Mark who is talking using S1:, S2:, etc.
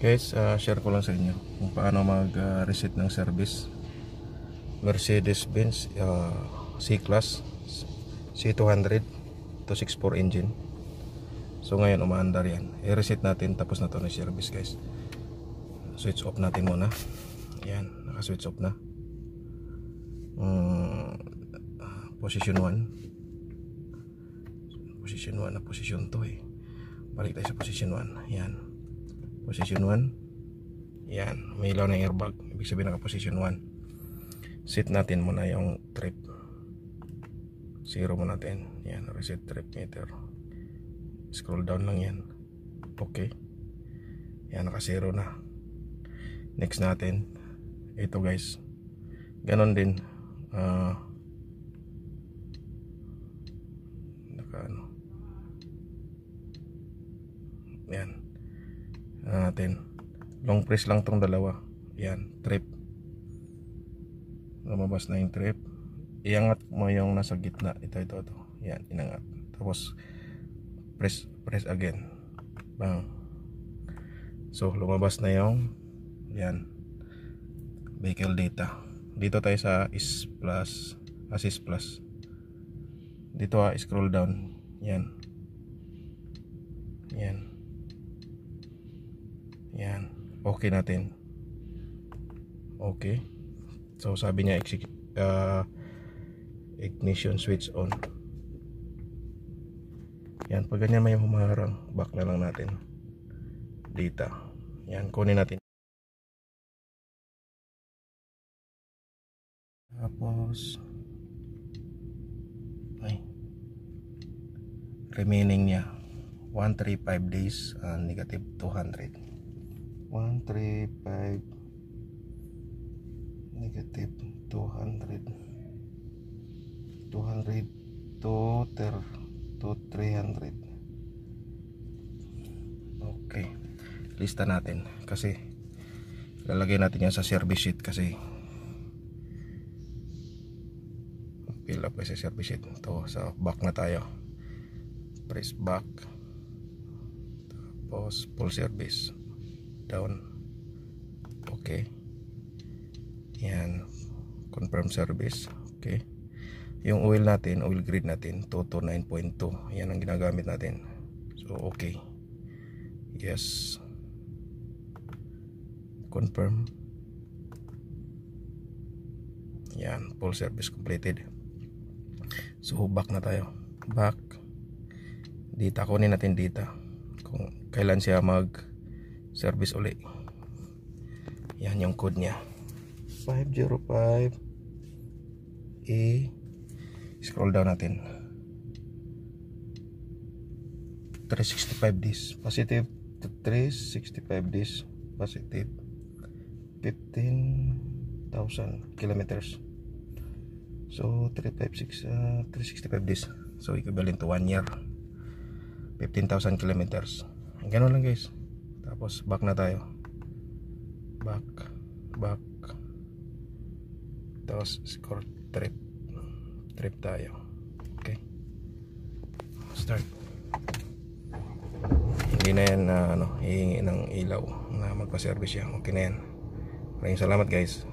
S1: guys, uh, share ko lang sa inyo kung paano mag-reset ng service. Mercedes-Benz uh, C-Class C200 264 engine. So ngayon umaandar yan. I-reset natin tapos na to na service guys. Switch off natin muna. Yan, naka-switch off na. Um, position 1 position 1 na position 2 eh. Balik tayo sa position 1 yan position 1 yan may ilaw ng airbag. Ibig sabihin naka position 1 set natin muna yung trip. Zero mo natin. Yan reset trip meter. Scroll down lang yan. Okay. Yan naka zero na. Next natin. Ito guys. Ganon din. Uh, naka ano. Yan natin? Long press lang tong dalawa. Yan trip. Lumabas na yung trip. Iangat mo yung nasa gitna. Ito ito ito. Yan inangat. Tapos press press again. Bang. So lumabas na yung yan. Vehicle data. Dito tayo sa is plus assist plus. Dito ha scroll down. Yan. Yan okay natin. Okay. So sabi niya uh, ignition switch on. Yan pag ganyan may humarang back na lang natin. Data. Yan kunin natin. Tapos ay remaining niya 135 days uh, negative 200 135 negative 200 200 to, ter, to 300 okay. Lista natin kasi lalagay natin yan sa service sheet kasi fill up sa service sheet? To sa back na tayo. Press back. Tapos full service down. Okay. Yan. Confirm service. Okay. Yung oil natin oil grade natin Toto 9.2 yan ang ginagamit natin. So okay. Yes. Confirm. Yan. Full service completed. So back na tayo. Back. Data. Kunin natin data. Kung kailan siya mag service uli. Yan yung code niya. 505 E scroll down natin. 365 days. Positive. 365 days. Positive. 15,000 kilometers. So 356 uh, 365 days. So equivalent to 1 year. 15,000 kilometers. Ganun lang guys tapos back na tayo. Back back. Tapos score trip. Trip tayo. Okay. Start. Hindi na yan na ano, hihingi ng ilaw na magpa-service yan. Okay na yan. Maraming salamat guys